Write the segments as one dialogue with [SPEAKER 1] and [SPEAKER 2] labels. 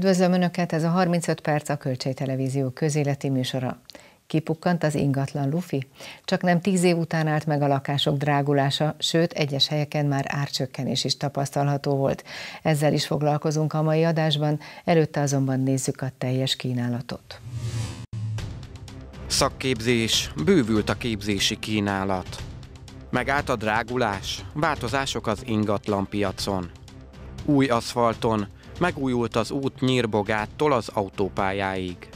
[SPEAKER 1] Üdvözlöm Önöket, ez a 35 perc a Kölcsei Televízió közéleti műsora. Kipukkant az ingatlan lufi? Csak nem tíz év után állt meg a lakások drágulása, sőt, egyes helyeken már árcsökkenés is tapasztalható volt. Ezzel is foglalkozunk a mai adásban, előtte azonban nézzük a teljes kínálatot.
[SPEAKER 2] Szakképzés, bővült a képzési kínálat. Megállt a drágulás, változások az ingatlan piacon. Új aszfalton, megújult az út Nyírbogától az autópályáig.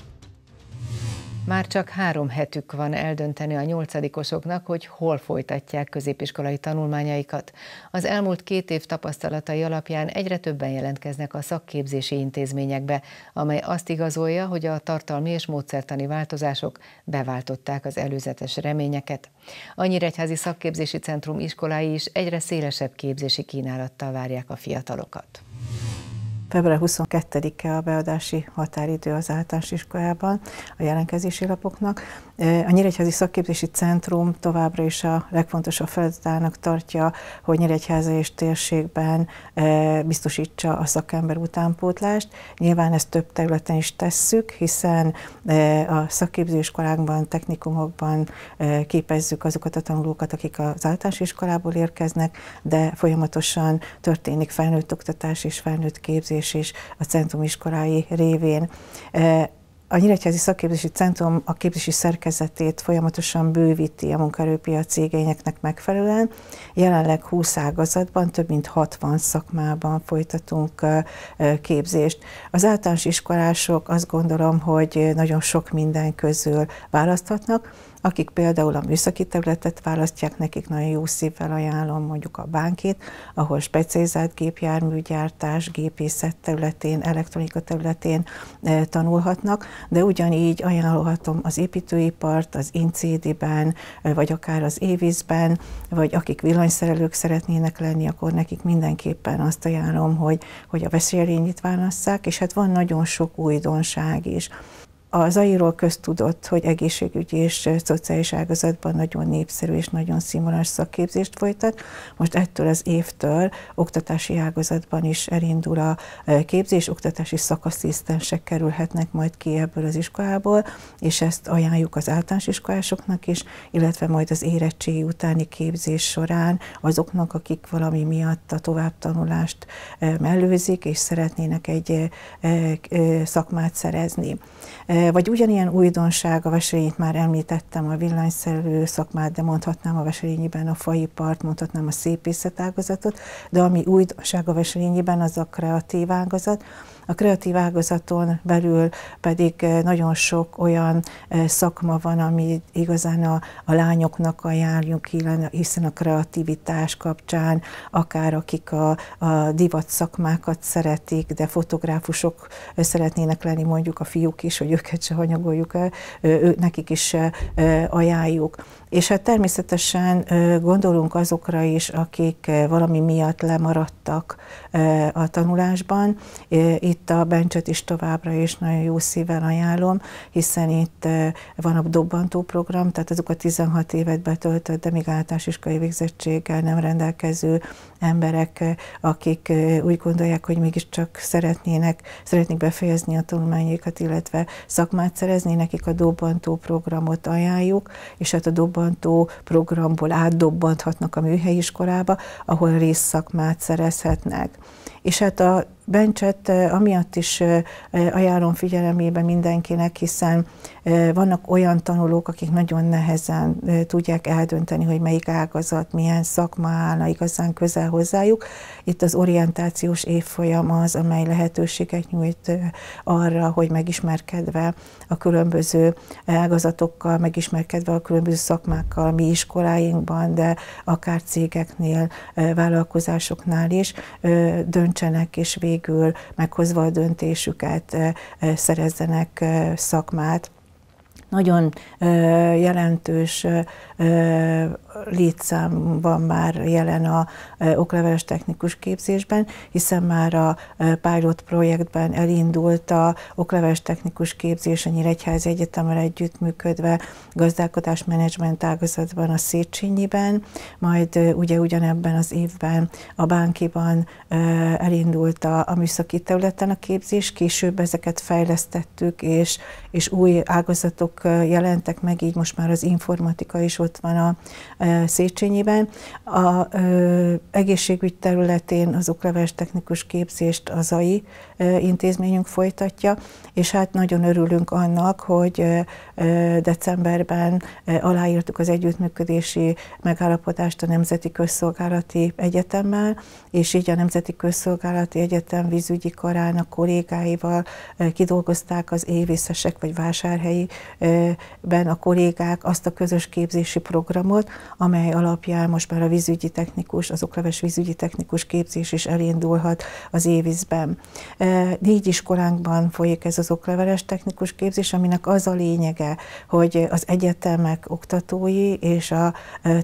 [SPEAKER 1] Már csak három hetük van eldönteni a nyolcadikosoknak, hogy hol folytatják középiskolai tanulmányaikat. Az elmúlt két év tapasztalatai alapján egyre többen jelentkeznek a szakképzési intézményekbe, amely azt igazolja, hogy a tartalmi és módszertani változások beváltották az előzetes reményeket. A Nyíregyházi Szakképzési Centrum iskolái is egyre szélesebb képzési kínálattal várják a fiatalokat.
[SPEAKER 3] Február 22-e a beadási határidő az általános iskolában a jelentkezési lapoknak. A Nyíregyházi Szakképzési Centrum továbbra is a legfontosabb feladatának tartja, hogy Nyíregyháza és térségben biztosítsa a szakember utánpótlást. Nyilván ezt több területen is tesszük, hiszen a szakképzőiskolákban, technikumokban képezzük azokat a tanulókat, akik az általános iskolából érkeznek, de folyamatosan történik felnőtt oktatás és felnőtt képzés is a centrum iskolái révén. A Nyíregyházi Szakképzési Centrum a képzési szerkezetét folyamatosan bővíti a munkaerőpiaci igényeknek megfelelően. Jelenleg 20 ágazatban, több mint 60 szakmában folytatunk képzést. Az általános iskolások azt gondolom, hogy nagyon sok minden közül választhatnak, akik például a műszaki területet választják, nekik nagyon jó szívvel ajánlom mondjuk a bánkét, ahol specializált gépjárműgyártás, gépészet területén, elektronika területén e, tanulhatnak, de ugyanígy ajánlhatom az építőipart, az INCD-ben, e, vagy akár az Évízben, vagy akik villanyszerelők szeretnének lenni, akkor nekik mindenképpen azt ajánlom, hogy, hogy a veszélyelényit válasszák, és hát van nagyon sok újdonság is. Az AI-ról köztudott, hogy egészségügyi és szociális ágazatban nagyon népszerű és nagyon színvonalas szakképzést folytat. Most ettől az évtől oktatási ágazatban is elindul a képzés, oktatási szakaszisztensek kerülhetnek majd ki ebből az iskolából, és ezt ajánljuk az általános iskolásoknak is, illetve majd az érettségi utáni képzés során azoknak, akik valami miatt a továbbtanulást mellőzik, és szeretnének egy szakmát szerezni. Vagy ugyanilyen újdonság, a Veselényit már említettem, a villanyszerelő szakmát, de mondhatnám a Veselényiben a faipart, mondhatnám a szépészet ágazatot, de ami újdonság a Veselényiben, az a kreatív ágazat, a kreatív ágazaton belül pedig eh, nagyon sok olyan eh, szakma van, ami igazán a, a lányoknak ajánljuk, hiszen a kreativitás kapcsán, akár akik a, a divat szakmákat szeretik, de fotográfusok eh, szeretnének lenni, mondjuk a fiúk is, hogy őket se hanyagoljuk el, ő, nekik is ajánljuk. És hát természetesen gondolunk azokra is, akik valami miatt lemaradtak a tanulásban. Itt a Bencset is továbbra is nagyon jó szívvel ajánlom, hiszen itt van a dobbantó program, tehát azok a 16 évet betöltött, de még általános iskolai végzettséggel nem rendelkező emberek, akik úgy gondolják, hogy mégiscsak szeretnének, szeretnék befejezni a tanulmányaikat, illetve szakmát szerezni, nekik a dobbantó programot ajánljuk, és hát a dobbantó programból átdobbanthatnak a műhelyiskolába, ahol részszakmát szerezhetnek. És hát a Bencset amiatt is ajánlom figyelemébe mindenkinek, hiszen vannak olyan tanulók, akik nagyon nehezen tudják eldönteni, hogy melyik ágazat, milyen szakma állna igazán közel hozzájuk. Itt az orientációs évfolyam az, amely lehetőséget nyújt arra, hogy megismerkedve a különböző ágazatokkal, megismerkedve a különböző szakmákkal, mi iskoláinkban, de akár cégeknél, vállalkozásoknál is döntsenek és végül meghozva a döntésüket szerezzenek szakmát. Nagyon jelentős létszám van már jelen a okleveles technikus képzésben, hiszen már a pilot projektben elindult a okleveles technikus képzés a Nyíregyházi Egyetemmel együttműködve gazdálkodás menedzsment ágazatban a Széchenyiben, majd ugye ugyanebben az évben a Bánkiban elindult a, a műszaki területen a képzés, később ezeket fejlesztettük, és, és új ágazatok jelentek meg, így most már az informatika is ott van a, Széchenyiben. A egészségügy területén az okleveles technikus képzést az AI intézményünk folytatja, és hát nagyon örülünk annak, hogy decemberben aláírtuk az együttműködési megállapodást a Nemzeti Közszolgálati Egyetemmel, és így a Nemzeti Közszolgálati Egyetem vízügyi karának kollégáival kidolgozták az évészesek vagy vásárhelyiben a kollégák azt a közös képzési programot, amely alapján most már a vízügyi technikus, az okleves vízügyi technikus képzés is elindulhat az évízben. Négy iskolánkban folyik ez az okleveles technikus képzés, aminek az a lényege, hogy az egyetemek oktatói és a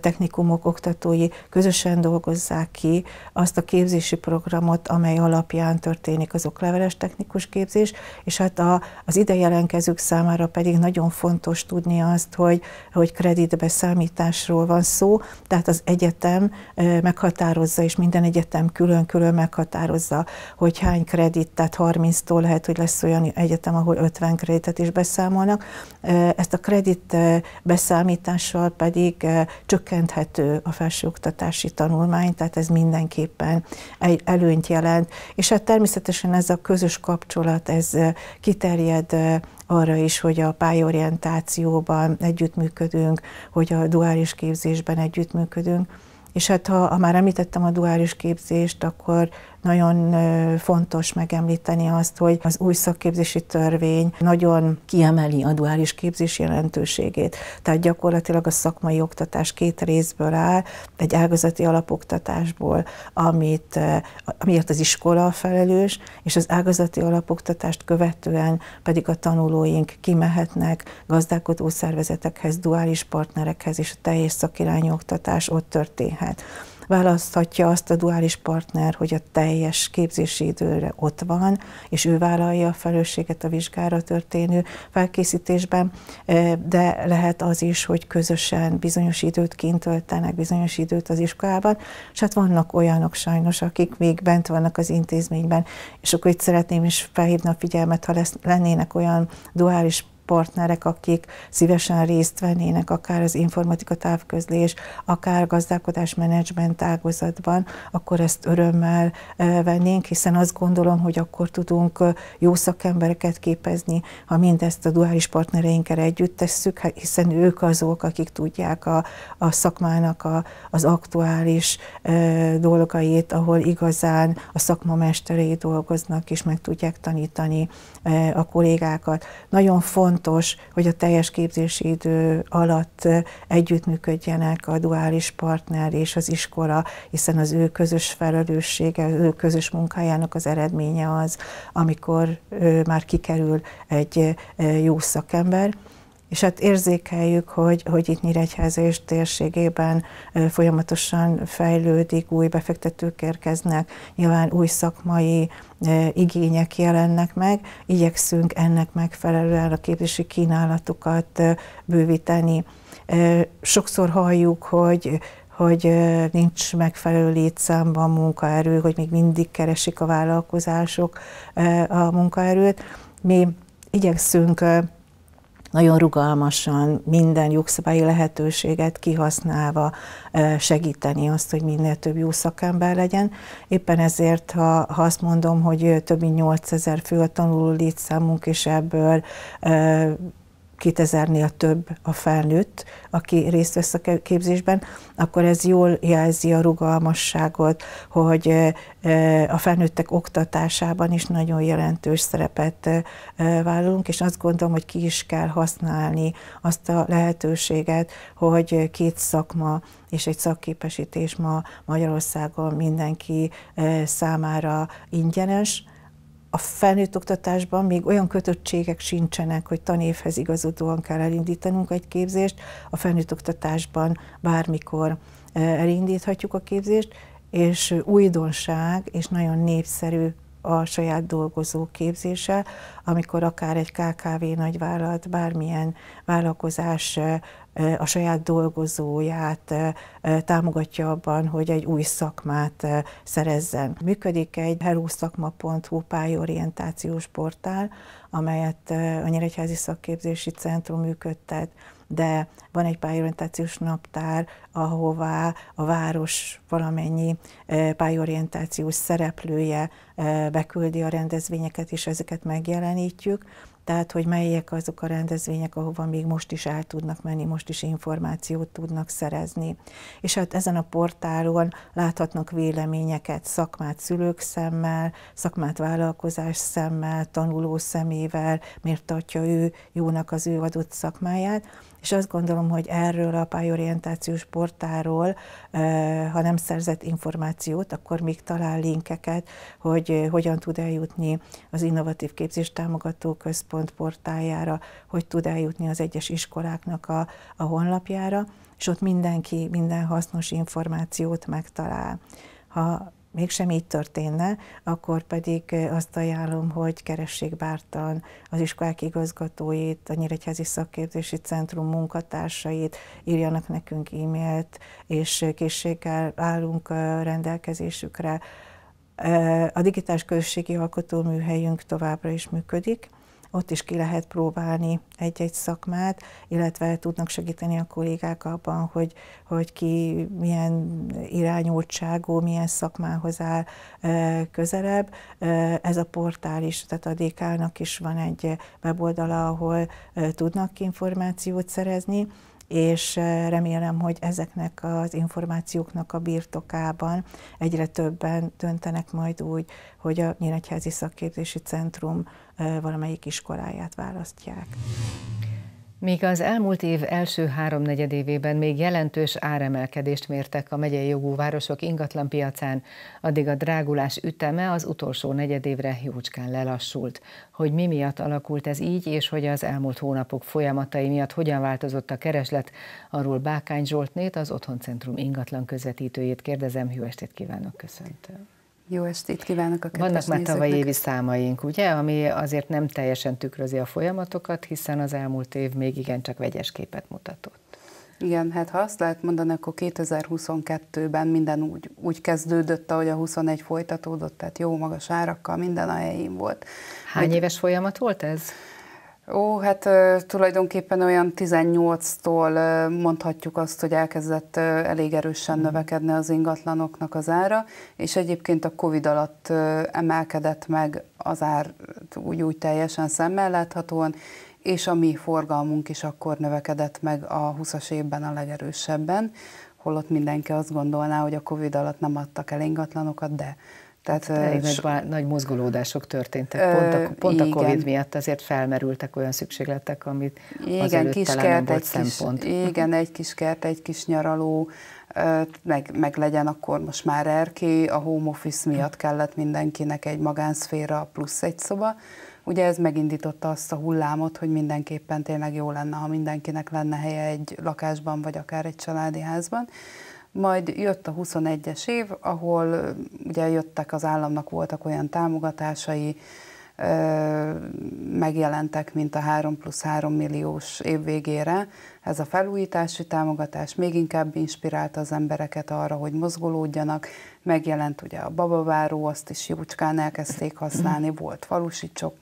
[SPEAKER 3] technikumok oktatói közösen dolgozzák ki azt a képzési programot, amely alapján történik az okleveles technikus képzés, és hát a, az ide jelenkezők számára pedig nagyon fontos tudni azt, hogy, hogy kreditbeszámításról van szó, tehát az egyetem meghatározza, és minden egyetem külön-külön meghatározza, hogy hány kredit, tehát 30-tól lehet, hogy lesz olyan egyetem, ahol 50 kreditet is beszámolnak. Ezt a kredit beszámítással pedig csökkenthető a felsőoktatási tanulmány, tehát ez mindenképpen egy előnyt jelent. És hát természetesen ez a közös kapcsolat, ez kiterjed arra is, hogy a pályorientációban együttműködünk, hogy a duális képzésben együttműködünk. És hát ha, ha már említettem a duális képzést, akkor nagyon fontos megemlíteni azt, hogy az új szakképzési törvény nagyon kiemeli a duális képzés jelentőségét. Tehát gyakorlatilag a szakmai oktatás két részből áll, egy ágazati alapoktatásból, amit, amiért az iskola felelős, és az ágazati alapoktatást követően pedig a tanulóink kimehetnek gazdálkodó szervezetekhez, duális partnerekhez, és a teljes szakirányú oktatás ott történhet választhatja azt a duális partner, hogy a teljes képzési időre ott van, és ő vállalja a felelősséget a vizsgára történő felkészítésben, de lehet az is, hogy közösen bizonyos időt kint töltenek, bizonyos időt az iskolában, és hát vannak olyanok sajnos, akik még bent vannak az intézményben, és akkor itt szeretném is felhívni a figyelmet, ha lesz, lennének olyan duális partnerek, akik szívesen részt vennének akár az informatika távközlés, akár gazdálkodás menedzsment ágazatban, akkor ezt örömmel vennénk, hiszen azt gondolom, hogy akkor tudunk jó szakembereket képezni, ha mindezt a duális partnereinkkel együtt tesszük, hát hiszen ők azok, akik tudják a, a szakmának a, az aktuális e, dolgait, ahol igazán a szakmamesterei dolgoznak, és meg tudják tanítani e, a kollégákat. Nagyon fontos, fontos, hogy a teljes képzési idő alatt együttműködjenek a duális partner és az iskola, hiszen az ő közös felelőssége, az ő közös munkájának az eredménye az, amikor már kikerül egy jó szakember. És hát érzékeljük, hogy, hogy itt Nyíregyháza és térségében folyamatosan fejlődik, új befektetők érkeznek, nyilván új szakmai igények jelennek meg, igyekszünk ennek megfelelően a képzési kínálatokat bővíteni. Sokszor halljuk, hogy hogy nincs megfelelő létszámban munkaerő, hogy még mindig keresik a vállalkozások a munkaerőt. Mi igyekszünk nagyon rugalmasan, minden jogszabályi lehetőséget kihasználva segíteni azt, hogy minél több jó szakember legyen. Éppen ezért, ha, ha azt mondom, hogy több mint 8000 fő a tanuló létszámunk, és ebből 2000-nél több a felnőtt, aki részt vesz a képzésben, akkor ez jól jelzi a rugalmasságot, hogy a felnőttek oktatásában is nagyon jelentős szerepet vállalunk, és azt gondolom, hogy ki is kell használni azt a lehetőséget, hogy két szakma és egy szakképesítés ma Magyarországon mindenki számára ingyenes, a felnőtt oktatásban még olyan kötöttségek sincsenek, hogy tanévhez igazodóan kell elindítanunk egy képzést. A felnőtt oktatásban bármikor elindíthatjuk a képzést, és újdonság és nagyon népszerű a saját dolgozó képzése, amikor akár egy KKV nagyvállalat, bármilyen vállalkozás a saját dolgozóját támogatja abban, hogy egy új szakmát szerezzen. Működik egy helloszakma.hu pályorientációs portál, amelyet a Nyíregyházi Szakképzési Centrum működtet, de van egy pályorientációs naptár, ahová a város valamennyi pályorientációs szereplője beküldi a rendezvényeket, és ezeket megjelenítjük tehát hogy melyek azok a rendezvények, ahova még most is el tudnak menni, most is információt tudnak szerezni. És hát ezen a portálon láthatnak véleményeket, szakmát szülők szemmel, szakmát vállalkozás szemmel, tanuló szemével, miért tartja ő jónak az ő adott szakmáját, és azt gondolom, hogy erről a pályorientációs portáról, ha nem szerzett információt, akkor még talál linkeket, hogy hogyan tud eljutni az Innovatív Képzés Támogató Központ portájára, hogy tud eljutni az egyes iskoláknak a, a honlapjára, és ott mindenki minden hasznos információt megtalál. Ha mégsem így történne, akkor pedig azt ajánlom, hogy keressék bártan az iskolák igazgatóit, a Nyíregyházi Szakképzési Centrum munkatársait, írjanak nekünk e-mailt, és készséggel állunk rendelkezésükre. A digitális közösségi alkotóműhelyünk továbbra is működik, ott is ki lehet próbálni egy-egy szakmát, illetve tudnak segíteni a kollégák abban, hogy, hogy ki milyen irányultságú, milyen szakmához áll közelebb. Ez a portál is, tehát a DK-nak is van egy weboldala, ahol tudnak információt szerezni, és remélem, hogy ezeknek az információknak a birtokában egyre többen döntenek majd úgy, hogy a Nyíregyházi Szakképzési Centrum valamelyik iskoláját választják.
[SPEAKER 1] Míg az elmúlt év első háromnegyedévében még jelentős áremelkedést mértek a megyei jogú városok ingatlanpiacán, addig a drágulás üteme az utolsó negyedévre jócskán lelassult. Hogy mi miatt alakult ez így, és hogy az elmúlt hónapok folyamatai miatt hogyan változott a kereslet, arról Bákány Zsoltnét, az Otthoncentrum ingatlan közvetítőjét kérdezem. Jó estét kívánok, köszöntöm.
[SPEAKER 4] Jó estét kívánok a
[SPEAKER 1] Vannak már tavalyi évi számaink, ugye, ami azért nem teljesen tükrözi a folyamatokat, hiszen az elmúlt év még igencsak vegyes képet mutatott.
[SPEAKER 4] Igen, hát ha azt lehet mondani, akkor 2022-ben minden úgy, úgy kezdődött, ahogy a 21 folytatódott, tehát jó magas árakkal, minden a helyén volt.
[SPEAKER 1] Hány hogy... éves folyamat volt ez?
[SPEAKER 4] Ó, hát tulajdonképpen olyan 18-tól mondhatjuk azt, hogy elkezdett elég erősen mm. növekedni az ingatlanoknak az ára, és egyébként a Covid alatt emelkedett meg az ár úgy, úgy teljesen szemmel láthatóan, és a mi forgalmunk is akkor növekedett meg a 20-as évben a legerősebben, holott mindenki azt gondolná, hogy a Covid alatt nem adtak el ingatlanokat, de
[SPEAKER 1] tehát, Elég so, nagy, nagy mozgolódások történtek. Pont a, pont a Covid miatt azért felmerültek olyan szükségletek, amit igen, kis kert, nem volt egy szempont.
[SPEAKER 4] Kis, igen, egy kis kert, egy kis nyaraló, meg, meg legyen akkor most már erké, a home office miatt kellett mindenkinek egy magánszféra plusz egy szoba. Ugye ez megindította azt a hullámot, hogy mindenképpen tényleg jó lenne, ha mindenkinek lenne helye egy lakásban, vagy akár egy családi házban. Majd jött a 21-es év, ahol ugye jöttek az államnak, voltak olyan támogatásai, megjelentek, mint a 3 plusz 3 milliós év végére. Ez a felújítási támogatás még inkább inspirálta az embereket arra, hogy mozgolódjanak. Megjelent ugye a babaváró, azt is jócskán elkezdték használni, volt falusicsok,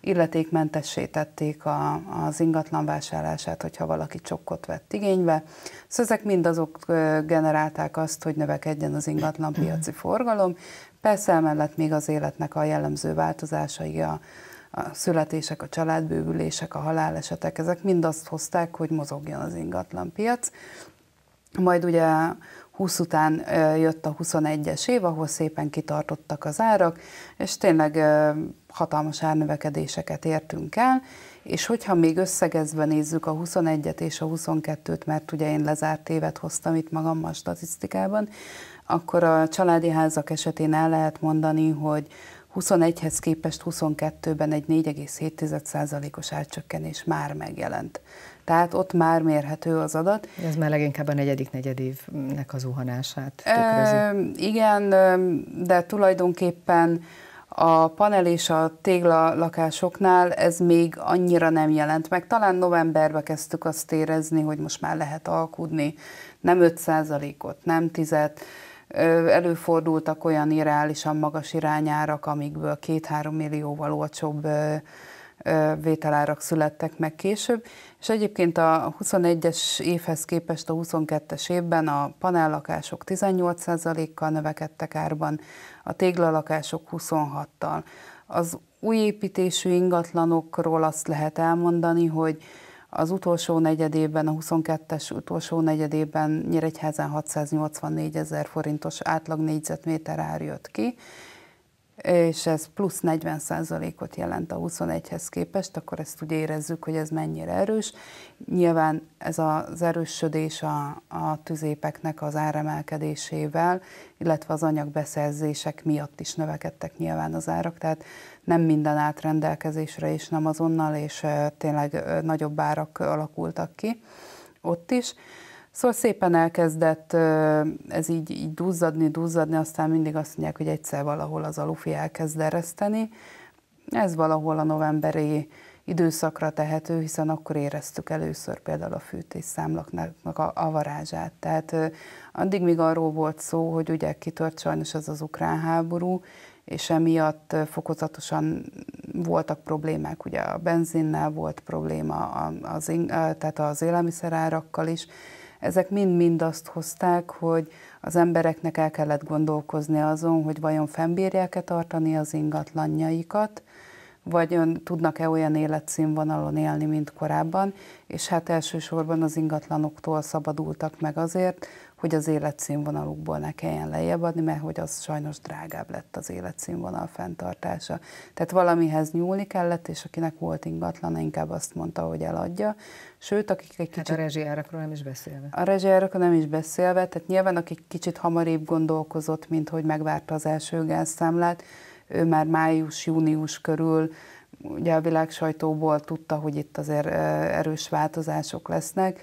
[SPEAKER 4] illetékmentessé tették a, az ingatlan vásárlását, hogyha valaki csokkot vett igénybe. Szóval ezek mind azok generálták azt, hogy növekedjen az ingatlan piaci forgalom. Persze emellett még az életnek a jellemző változásai, a, a születések, a családbővülések, a halálesetek, ezek mind azt hozták, hogy mozogjon az ingatlan piac. Majd ugye 20 után jött a 21-es év, ahol szépen kitartottak az árak, és tényleg hatalmas árnövekedéseket értünk el, és hogyha még összegezve nézzük a 21-et és a 22-t, mert ugye én lezárt évet hoztam itt magammal statisztikában, akkor a családi házak esetén el lehet mondani, hogy 21-hez képest 22-ben egy 4,7%-os árcsökkenés már megjelent. Tehát ott már mérhető az adat.
[SPEAKER 1] Ez már leginkább a negyedik negyedévnek az zuhanását tükrözi. E,
[SPEAKER 4] igen, de tulajdonképpen a panel és a tégla lakásoknál ez még annyira nem jelent meg. Talán novemberben kezdtük azt érezni, hogy most már lehet alkudni, nem 5%-ot, nem 10 Előfordultak olyan irreálisan magas irányárak, amikből 2-3 millióval olcsóbb vételárak születtek meg később, és egyébként a 21-es évhez képest a 22-es évben a panellakások 18%-kal növekedtek árban, a téglalakások 26-tal. Az új építésű ingatlanokról azt lehet elmondani, hogy az utolsó negyedében, a 22-es utolsó negyedében Nyíregyházán 684 ezer forintos átlag négyzetméter ár jött ki, és ez plusz 40 ot jelent a 21-hez képest, akkor ezt úgy érezzük, hogy ez mennyire erős. Nyilván ez az erősödés a, a tüzépeknek az áremelkedésével, illetve az anyagbeszerzések miatt is növekedtek nyilván az árak, tehát nem minden állt rendelkezésre, és nem azonnal, és tényleg nagyobb árak alakultak ki ott is. Szóval szépen elkezdett ez így, így duzzadni, duzzadni, aztán mindig azt mondják, hogy egyszer valahol az alufi elkezd ereszteni. Ez valahol a novemberi időszakra tehető, hiszen akkor éreztük először például a fűtésszámlaknak a, a varázsát. Tehát addig még arról volt szó, hogy ugye kitört sajnos ez az ukrán háború, és emiatt fokozatosan voltak problémák, ugye a benzinnel volt probléma, az, tehát az élelmiszerárakkal is, ezek mind-mind azt hozták, hogy az embereknek el kellett gondolkozni azon, hogy vajon fennbírják-e tartani az ingatlanjaikat, vagy tudnak-e olyan életszínvonalon élni, mint korábban, és hát elsősorban az ingatlanoktól szabadultak meg azért, hogy az életszínvonalukból ne kelljen lejjebb adni, mert hogy az sajnos drágább lett az életszínvonal fenntartása. Tehát valamihez nyúlni kellett, és akinek volt ingatlana, inkább azt mondta, hogy eladja. Sőt, akik egy
[SPEAKER 1] kicsit... Hát a rezsijárakról nem is beszélve.
[SPEAKER 4] A rezsijárakról nem is beszélve, tehát nyilván akik kicsit hamarabb gondolkozott, mint hogy megvárta az első gázszámlát, ő már május-június körül ugye a világ sajtóból tudta, hogy itt azért erős változások lesznek,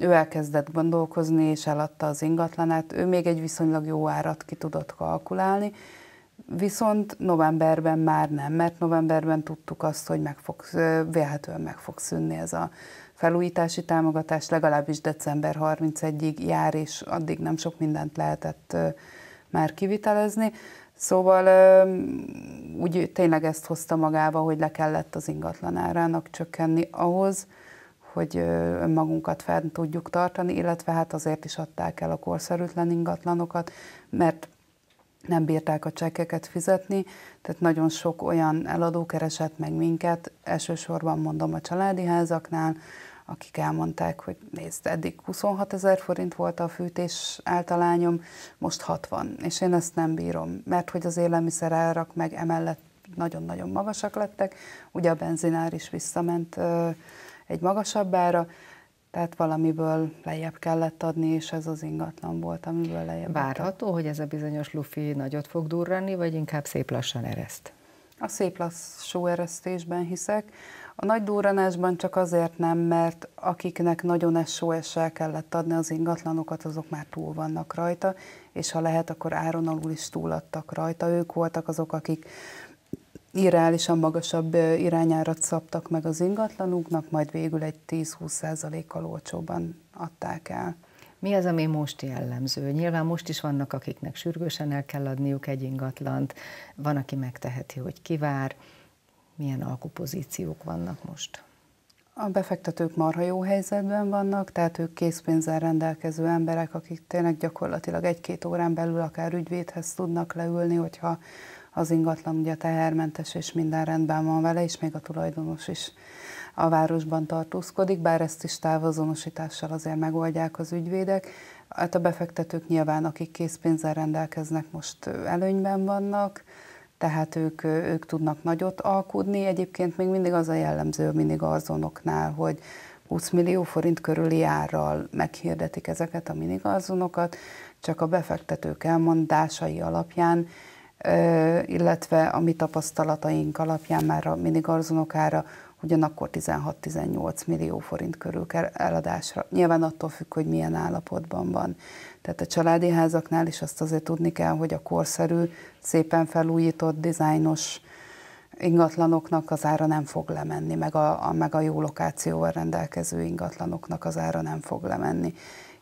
[SPEAKER 4] ő elkezdett gondolkozni, és eladta az ingatlanát. Ő még egy viszonylag jó árat ki tudott kalkulálni, viszont novemberben már nem, mert novemberben tudtuk azt, hogy meg fog, vélhetően meg fog szűnni ez a felújítási támogatás, legalábbis december 31-ig jár, és addig nem sok mindent lehetett már kivitelezni. Szóval úgy tényleg ezt hozta magába, hogy le kellett az ingatlan árának csökkenni ahhoz, hogy önmagunkat fenn tudjuk tartani, illetve hát azért is adták el a korszerűtlen ingatlanokat, mert nem bírták a csekkeket fizetni, tehát nagyon sok olyan eladó keresett meg minket, elsősorban mondom a családi házaknál, akik elmondták, hogy nézd, eddig 26 ezer forint volt a fűtés általányom, most 60, és én ezt nem bírom, mert hogy az élelmiszerárak meg emellett nagyon-nagyon magasak lettek, ugye a benzinár is visszament egy magasabb ára, tehát valamiből lejjebb kellett adni, és ez az ingatlan volt, amiből lejjebb
[SPEAKER 1] Várható, hogy ez a bizonyos lufi nagyot fog durrani, vagy inkább szép lassan ereszt?
[SPEAKER 4] A szép lassú eresztésben hiszek. A nagy durranásban csak azért nem, mert akiknek nagyon esőessel kellett adni az ingatlanokat, azok már túl vannak rajta, és ha lehet, akkor áron alul is túladtak rajta. Ők voltak azok, akik irreálisan magasabb irányárat szabtak meg az ingatlanuknak, majd végül egy 10-20%-kal olcsóban adták el.
[SPEAKER 1] Mi az, ami most jellemző? Nyilván most is vannak, akiknek sürgősen el kell adniuk egy ingatlant, van, aki megteheti, hogy kivár. Milyen alkupozíciók vannak most?
[SPEAKER 4] A befektetők marha jó helyzetben vannak, tehát ők készpénzzel rendelkező emberek, akik tényleg gyakorlatilag egy-két órán belül akár ügyvédhez tudnak leülni, hogyha az ingatlan ugye tehermentes, és minden rendben van vele, és még a tulajdonos is a városban tartózkodik, bár ezt is távazonosítással azért megoldják az ügyvédek. Hát a befektetők nyilván, akik készpénzzel rendelkeznek, most előnyben vannak, tehát ők, ők tudnak nagyot alkudni. Egyébként még mindig az a jellemző mindig azonoknál, hogy 20 millió forint körüli árral meghirdetik ezeket a minigarzonokat, csak a befektetők elmondásai alapján illetve a mi tapasztalataink alapján már a minigarzonokára ugyanakkor 16-18 millió forint körül kell eladásra. Nyilván attól függ, hogy milyen állapotban van. Tehát a családi házaknál is azt azért tudni kell, hogy a korszerű, szépen felújított, dizájnos ingatlanoknak az ára nem fog lemenni, meg a, a, meg a jó lokációval rendelkező ingatlanoknak az ára nem fog lemenni.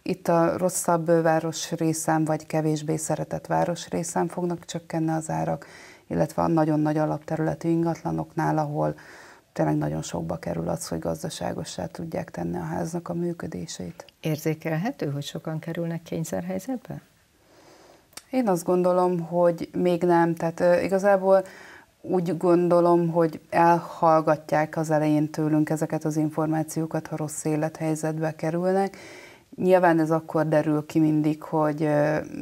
[SPEAKER 4] Itt a rosszabb városrészen, vagy kevésbé szeretett városrészen fognak csökkenni az árak, illetve a nagyon nagy alapterületű ingatlanoknál, ahol tényleg nagyon sokba kerül az, hogy gazdaságossá tudják tenni a háznak a működését.
[SPEAKER 1] Érzékelhető, hogy sokan kerülnek kényszerhelyzetbe?
[SPEAKER 4] Én azt gondolom, hogy még nem. Tehát igazából úgy gondolom, hogy elhallgatják az elején tőlünk ezeket az információkat, ha rossz élethelyzetbe kerülnek. Nyilván ez akkor derül ki mindig, hogy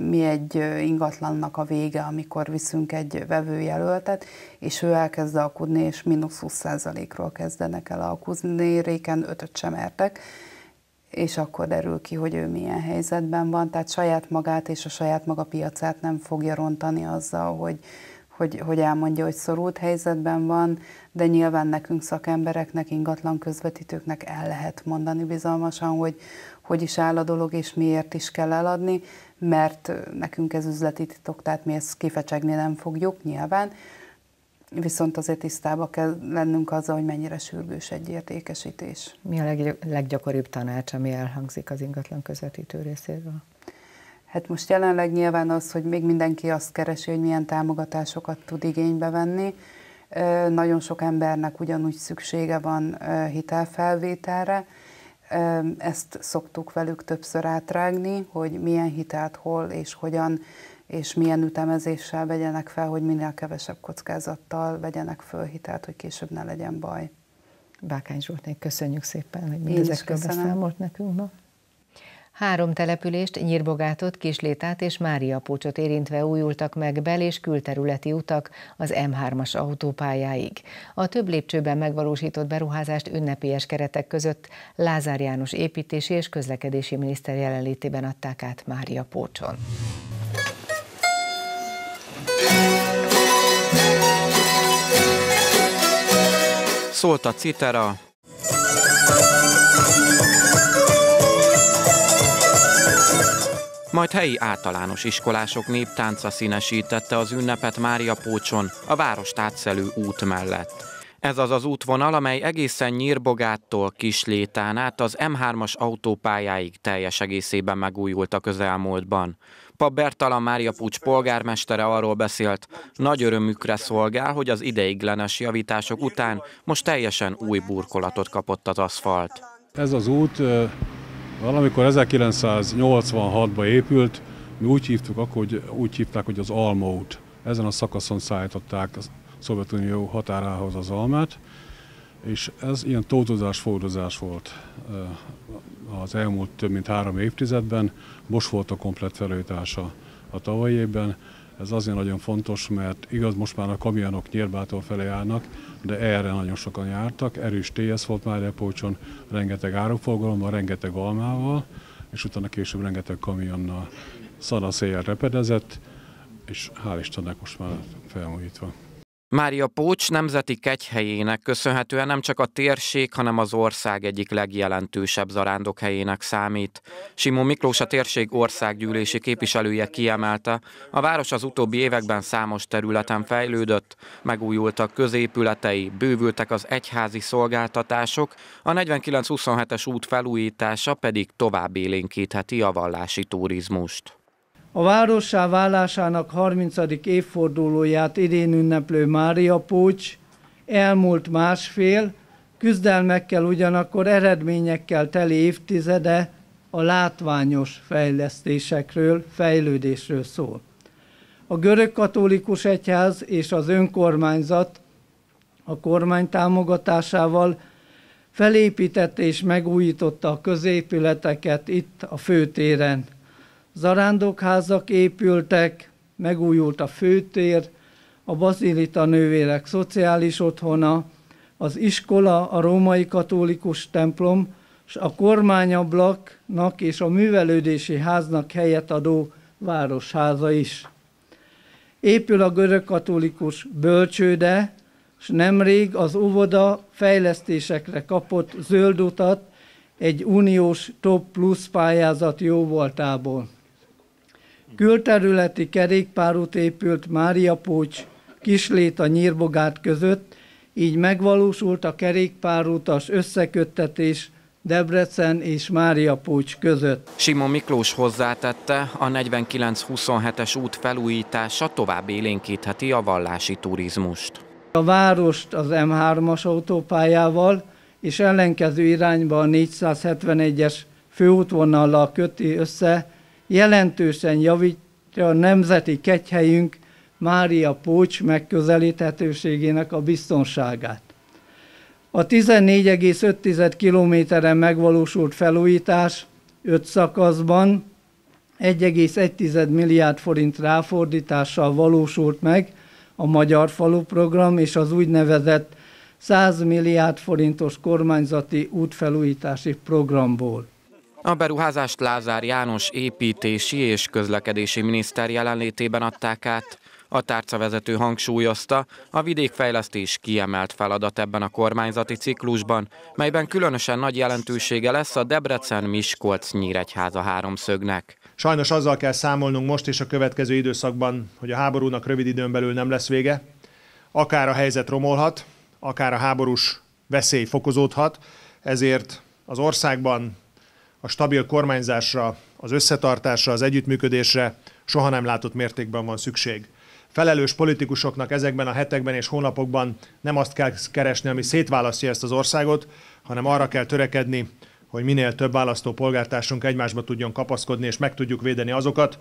[SPEAKER 4] mi egy ingatlannak a vége, amikor viszünk egy vevőjelöltet, és ő elkezd alkudni, és mínusz 20%-ról kezdenek el alkuzni, réken ötöt sem értek, és akkor derül ki, hogy ő milyen helyzetben van, tehát saját magát és a saját maga piacát nem fogja rontani azzal, hogy, hogy, hogy elmondja, hogy szorult helyzetben van, de nyilván nekünk szakembereknek, ingatlan közvetítőknek el lehet mondani bizalmasan, hogy hogy is áll a dolog, és miért is kell eladni, mert nekünk ez üzleti titok, tehát mi ezt kifecsegni nem fogjuk nyilván, viszont azért tisztába kell lennünk azzal, hogy mennyire sürgős egy értékesítés.
[SPEAKER 1] Mi a leggyakoribb tanács, ami elhangzik az ingatlan közvetítő részéről?
[SPEAKER 4] Hát most jelenleg nyilván az, hogy még mindenki azt keresi, hogy milyen támogatásokat tud igénybe venni. Nagyon sok embernek ugyanúgy szüksége van hitelfelvételre. Ezt szoktuk velük többször átrágni, hogy milyen hitelt hol és hogyan és milyen ütemezéssel vegyenek fel, hogy minél kevesebb kockázattal vegyenek föl hitelt, hogy később ne legyen baj.
[SPEAKER 1] Bákány Zsoltnék, köszönjük szépen, hogy mindezekről beszámolt nekünk ma. Három települést, Nyírbogátot, Kislétát és Máriapócsot érintve újultak meg bel- és külterületi utak az M3-as autópályáig. A több lépcsőben megvalósított beruházást ünnepélyes keretek között Lázár János építési és közlekedési miniszter jelenlétében adták át Máriapócson.
[SPEAKER 2] Szólt a citera, majd helyi általános iskolások néptánca színesítette az ünnepet Mária Pócson, a várost átszelő út mellett. Ez az az útvonal, amely egészen Nyírbogától Kislétán át az M3-as autópályáig teljes egészében megújult a közelmúltban. Pap Bertala Mária Pucs polgármestere arról beszélt, nagy örömükre szolgál, hogy az ideiglenes javítások után most teljesen új burkolatot kapott az aszfalt.
[SPEAKER 5] Ez az út Valamikor 1986-ban épült, mi úgy hívtuk akkor, hogy úgy hívták, hogy az Alma út. Ezen a szakaszon szállították a Szovjetunió határához az almát, és ez ilyen tótozás, fordozás volt az elmúlt több mint három évtizedben. Most volt a komplet felújítása a tavalyi évben, ez azért nagyon fontos, mert igaz, most már a kamionok Nyírbától felé járnak, de erre nagyon sokan jártak. Erős TS volt már Repócson, rengeteg áruforgalommal, rengeteg almával, és utána később rengeteg kamionnal szanaszéjjel repedezett, és hál' Istennek most már felmújítva.
[SPEAKER 2] Mária Pócs nemzeti kegyhelyének köszönhetően nem csak a térség, hanem az ország egyik legjelentősebb zarándokhelyének számít. Simó Miklós a térség országgyűlési képviselője kiemelte, a város az utóbbi években számos területen fejlődött, megújultak középületei, bővültek az egyházi szolgáltatások, a 49-27-es út felújítása pedig tovább élénkítheti a vallási turizmust.
[SPEAKER 6] A várossá válásának 30. évfordulóját idén ünneplő Mária Pócs elmúlt másfél, küzdelmekkel ugyanakkor eredményekkel teli évtizede a látványos fejlesztésekről, fejlődésről szól. A görög katolikus egyház és az önkormányzat a kormány támogatásával felépítette és megújította a középületeket itt a főtéren, zarándokházak épültek, megújult a főtér, a bazilita nővérek szociális otthona, az iskola, a római katolikus templom, és a kormányablaknak és a művelődési háznak helyet adó városháza is. Épül a görög-katolikus bölcsőde, és nemrég az óvoda fejlesztésekre kapott zöld utat egy uniós top plusz pályázat jóvoltából. Külterületi kerékpárút épült Mária Pócs Kislét a Nyírbogát között, így megvalósult a kerékpárutas összeköttetés Debrecen és Mária Pócs között.
[SPEAKER 2] Simon Miklós hozzátette, a 49-27-es út felújítása tovább élénkítheti a vallási turizmust.
[SPEAKER 6] A várost az M3-as autópályával és ellenkező irányba a 471-es főútvonallal köti össze, jelentősen javítja a nemzeti kegyhelyünk Mária Pócs megközelíthetőségének a biztonságát. A 14,5 kilométeren megvalósult felújítás 5 szakaszban 1,1 milliárd forint ráfordítással valósult meg a Magyar Falu Program és az úgynevezett 100 milliárd forintos kormányzati útfelújítási programból.
[SPEAKER 2] A beruházást Lázár János építési és közlekedési miniszter jelenlétében adták át. A tárcavezető hangsúlyozta, a vidékfejlesztés kiemelt feladat ebben a kormányzati ciklusban, melyben különösen nagy jelentősége lesz a Debrecen-Miskolc-Nyíregyháza háromszögnek.
[SPEAKER 7] Sajnos azzal kell számolnunk most és a következő időszakban, hogy a háborúnak rövid időn belül nem lesz vége. Akár a helyzet romolhat, akár a háborús veszély fokozódhat, ezért az országban a stabil kormányzásra, az összetartásra, az együttműködésre soha nem látott mértékben van szükség. Felelős politikusoknak ezekben a hetekben és hónapokban nem azt kell keresni, ami szétválasztja ezt az országot, hanem arra kell törekedni, hogy minél több választó polgártársunk egymásba tudjon kapaszkodni, és meg tudjuk védeni azokat,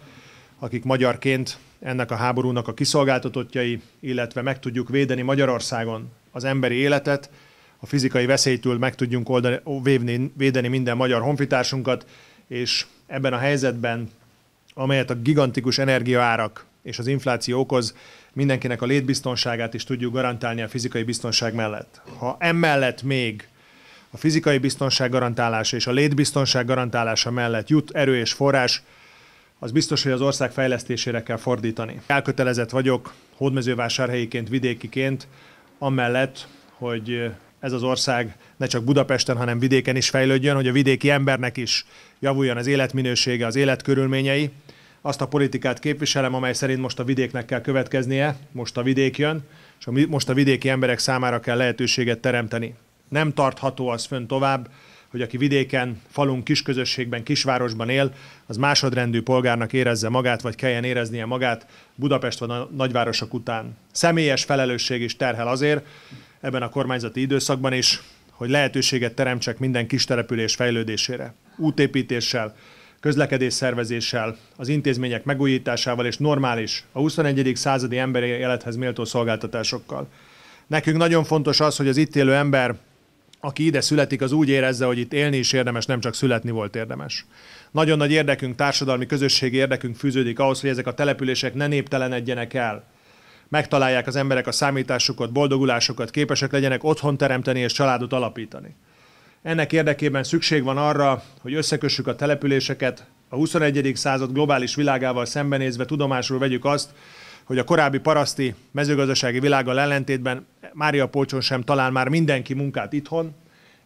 [SPEAKER 7] akik magyarként ennek a háborúnak a kiszolgáltatottjai, illetve meg tudjuk védeni Magyarországon az emberi életet, a fizikai veszélytől meg tudjunk oldani, védeni, védeni minden magyar honfitársunkat, és ebben a helyzetben, amelyet a gigantikus energiaárak és az infláció okoz, mindenkinek a létbiztonságát is tudjuk garantálni a fizikai biztonság mellett. Ha emellett még a fizikai biztonság garantálása és a létbiztonság garantálása mellett jut erő és forrás, az biztos, hogy az ország fejlesztésére kell fordítani. Elkötelezett vagyok hódmezővásárhelyiként, vidékiként, amellett, hogy ez az ország ne csak Budapesten, hanem vidéken is fejlődjön, hogy a vidéki embernek is javuljon az életminősége, az életkörülményei. Azt a politikát képviselem, amely szerint most a vidéknek kell következnie, most a vidék jön, és most a vidéki emberek számára kell lehetőséget teremteni. Nem tartható az fönn tovább, hogy aki vidéken, falunk, kisközösségben, kisvárosban él, az másodrendű polgárnak érezze magát, vagy kelljen éreznie magát Budapest vagy a nagyvárosok után. Személyes felelősség is terhel azért, ebben a kormányzati időszakban is, hogy lehetőséget teremtsek minden kis település fejlődésére. Útépítéssel, közlekedés szervezéssel, az intézmények megújításával és normális, a 21. századi emberi élethez méltó szolgáltatásokkal. Nekünk nagyon fontos az, hogy az itt élő ember, aki ide születik, az úgy érezze, hogy itt élni is érdemes, nem csak születni volt érdemes. Nagyon nagy érdekünk, társadalmi közösségi érdekünk fűződik ahhoz, hogy ezek a települések ne néptelenedjenek el, megtalálják az emberek a számításukat, boldogulásokat, képesek legyenek otthon teremteni és családot alapítani. Ennek érdekében szükség van arra, hogy összekössük a településeket, a 21. század globális világával szembenézve tudomásul vegyük azt, hogy a korábbi paraszti mezőgazdasági világgal ellentétben Mária Polcson sem talál már mindenki munkát itthon,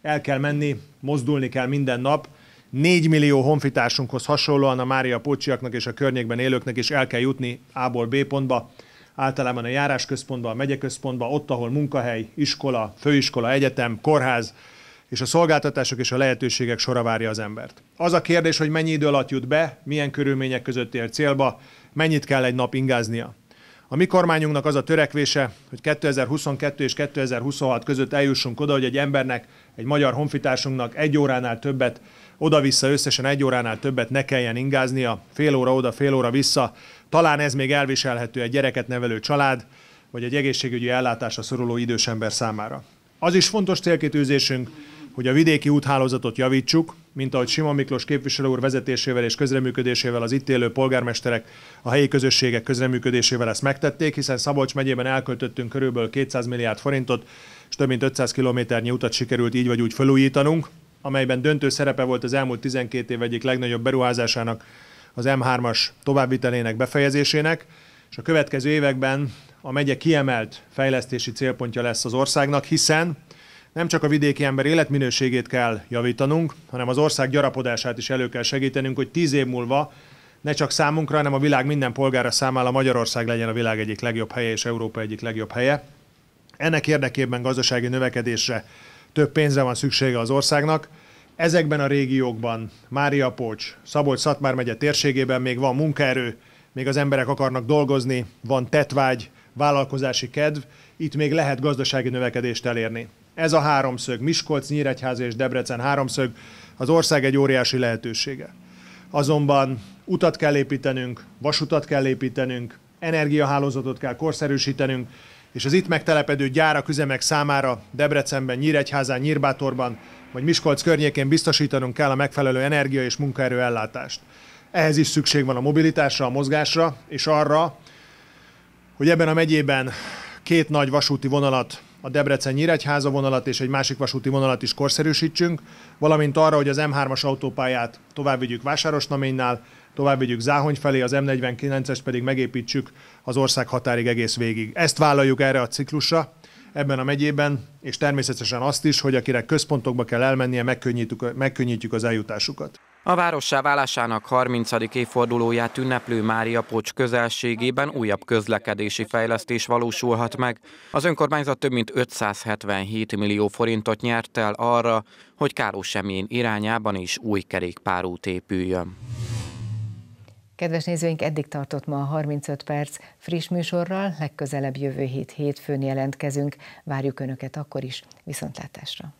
[SPEAKER 7] el kell menni, mozdulni kell minden nap, 4 millió honfitársunkhoz hasonlóan a Mária Pócsiaknak és a környékben élőknek is el kell jutni A-ból B pontba, általában a járásközpontba, a megyeközpontba, ott, ahol munkahely, iskola, főiskola, egyetem, kórház, és a szolgáltatások és a lehetőségek sora várja az embert. Az a kérdés, hogy mennyi idő alatt jut be, milyen körülmények között ér célba, mennyit kell egy nap ingáznia. A mi kormányunknak az a törekvése, hogy 2022 és 2026 között eljussunk oda, hogy egy embernek, egy magyar honfitársunknak egy óránál többet, oda-vissza összesen egy óránál többet ne kelljen ingáznia, fél óra oda, fél óra vissza, talán ez még elviselhető egy gyereket nevelő család, vagy egy egészségügyi ellátásra szoruló idős ember számára. Az is fontos célkitűzésünk, hogy a vidéki úthálózatot javítsuk, mint ahogy Simon Miklós képviselő úr vezetésével és közreműködésével az itt élő polgármesterek, a helyi közösségek közreműködésével ezt megtették, hiszen Szabolcs megyében elköltöttünk körülbelül 200 milliárd forintot, és több mint 500 kilométernyi utat sikerült így vagy úgy felújítanunk, amelyben döntő szerepe volt az elmúlt 12 év egyik legnagyobb beruházásának, az M3-as továbbvitelének befejezésének, és a következő években a megye kiemelt fejlesztési célpontja lesz az országnak, hiszen nem csak a vidéki ember életminőségét kell javítanunk, hanem az ország gyarapodását is elő kell segítenünk, hogy tíz év múlva ne csak számunkra, hanem a világ minden polgára számára Magyarország legyen a világ egyik legjobb helye és Európa egyik legjobb helye. Ennek érdekében gazdasági növekedésre több pénzre van szüksége az országnak. Ezekben a régiókban, Mária Pocs, Szabolcs-Szatmár megye térségében még van munkaerő, még az emberek akarnak dolgozni, van tetvágy, vállalkozási kedv, itt még lehet gazdasági növekedést elérni. Ez a háromszög, Miskolc, Nyíregyháza és Debrecen háromszög, az ország egy óriási lehetősége. Azonban utat kell építenünk, vasutat kell építenünk, energiahálózatot kell korszerűsítenünk, és az itt megtelepedő gyárak, üzemek számára Debrecenben, Nyíregyházán, Nyírbátorban vagy Miskolc környékén biztosítanunk kell a megfelelő energia és munkaerő ellátást. Ehhez is szükség van a mobilitásra, a mozgásra, és arra, hogy ebben a megyében két nagy vasúti vonalat, a Debrecen-Nyíregyháza vonalat és egy másik vasúti vonalat is korszerűsítsünk, valamint arra, hogy az M3-as autópályát tovább vigyük Vásárosnaménynál, tovább vigyük Záhony felé, az M49-es pedig megépítsük az ország határig egész végig. Ezt vállaljuk erre a ciklusra ebben a megyében, és természetesen azt is, hogy akinek központokba kell elmennie, megkönnyítjük, megkönnyítjük az eljutásukat.
[SPEAKER 2] A várossá válásának 30. évfordulóját ünneplő Mária Pocs közelségében újabb közlekedési fejlesztés valósulhat meg. Az önkormányzat több mint 577 millió forintot nyert el arra, hogy Károsemjén irányában is új kerékpárút épüljön.
[SPEAKER 1] Kedves nézőink, eddig tartott ma a 35 perc friss műsorral, legközelebb jövő hét hétfőn jelentkezünk. Várjuk Önöket akkor is, viszontlátásra!